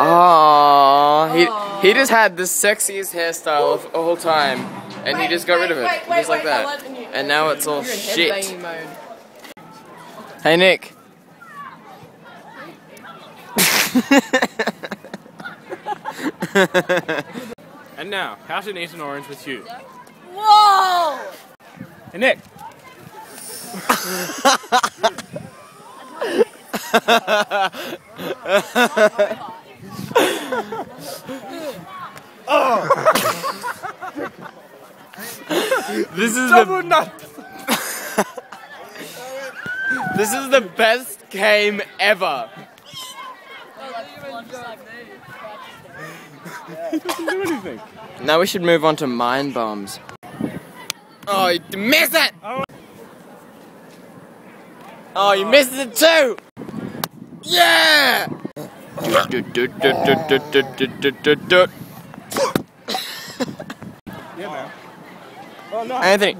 Oh, he he just had the sexiest hairstyle of all time, and he just got rid of it, wait, wait, just like wait, that. You. And now it's all You're shit. mode. Hey Nick. And now, how to eat an orange with you. Whoa! Hey Nick. This is Double the nut. this is the best game ever. Now we should move on to mind bombs. Oh, you missed it! Oh. Oh, you missed it too! Yeah! Yeah. Oh no. Anthony.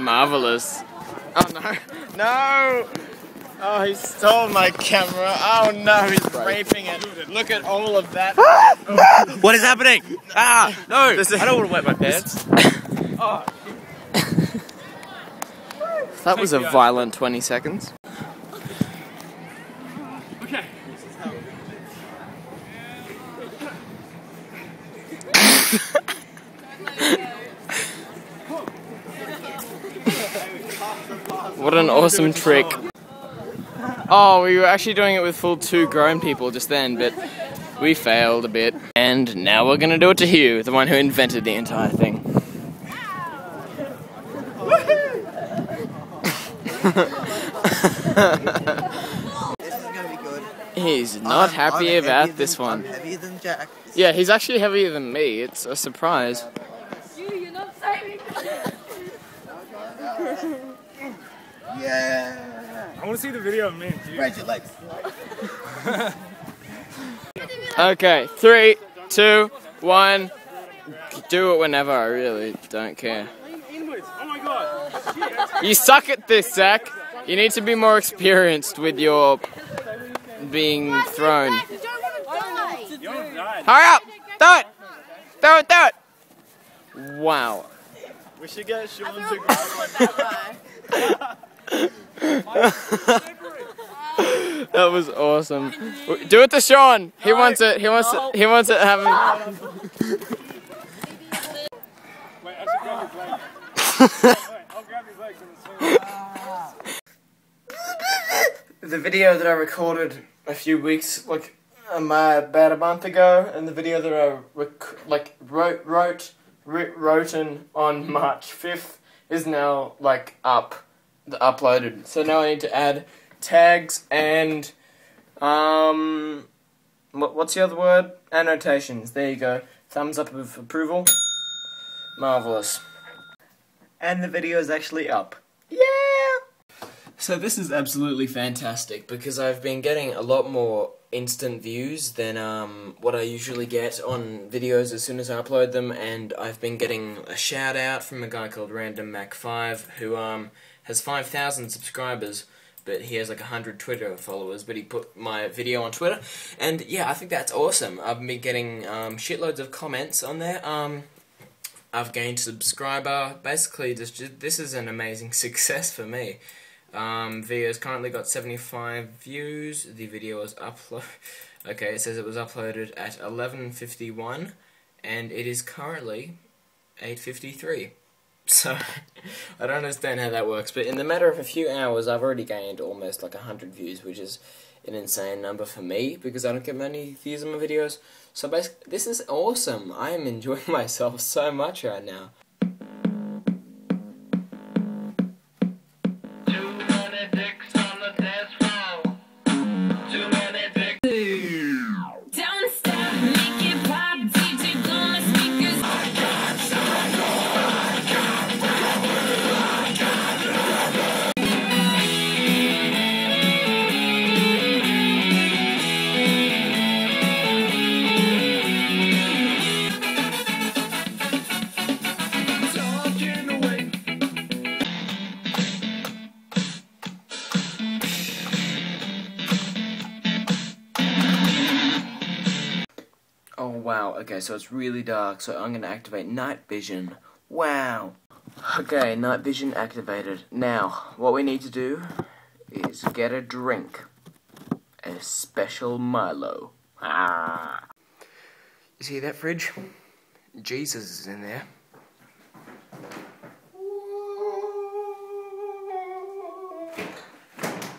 Marvelous. Oh no. No! Oh, he stole my camera. Oh no, he's raping it. Look at all of that. What is happening? Ah, no! This is- I don't want to wet my pants. That was a violent 20 seconds. What an awesome trick. Oh, we were actually doing it with full two grown people just then, but we failed a bit. And now we're gonna do it to Hugh, the one who invented the entire thing. This is gonna be good. He's not I'm- happy I'm about this than- one. I'm heavier than Jack. Yeah, he's actually heavier than me. It's a surprise. Yeah. I want to see the video of me and you. Spread your legs. Okay, three, two, one. Do it whenever, I really don't care. Oh my god. You suck at this, Zach. You need to be more experienced with your being thrown. You. Hurry up! Do it! Throw it, throw it! Wow. We should get Shaun to grab That was awesome. Do it to Shaun. He wants it. He wants it. He wants it. Having. Wait, I should grab his leg. Wait, I'll grab his leg from the video that I recorded a few weeks, like about a month ago, and the video that I rec- like wrote wrote writ- written on March fifth is now like up, the uploaded. So now I need to add tags and um, what, what's the other word? Annotations. There you go. Thumbs up of approval. Marvelous. And the video is actually up. Yeah. So this is absolutely fantastic because I've been getting a lot more instant views than um, what I usually get on videos as soon as I upload them, and I've been getting a shout out from a guy called Random Mac Five who um, has five thousand subscribers, but he has like hundred Twitter followers. But he put my video on Twitter, and yeah, I think that's awesome. I've been getting um, shitloads of comments on there. Um, I've gained subscriber. Basically, this this is an amazing success for me. Um, video's currently got 75 views. The video was upload. Okay, it says it was uploaded at 11:51, and it is currently 8:53. So I don't understand how that works, but in the matter of a few hours, I've already gained almost like 100 views, which is an insane number for me because I don't get many views on my videos. So basically, this is awesome. I am enjoying myself so much right now. Wow. Okay, so it's really dark, so I'm gonna activate night vision. Wow. Okay, night vision activated. Now, what we need to do is get a drink. A special Milo. Ah. You see that fridge? Jesus is in there.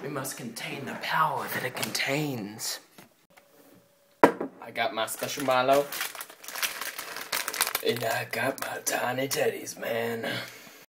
We must contain the power that it contains. I got my special Milo. And I got my tiny teddies, man.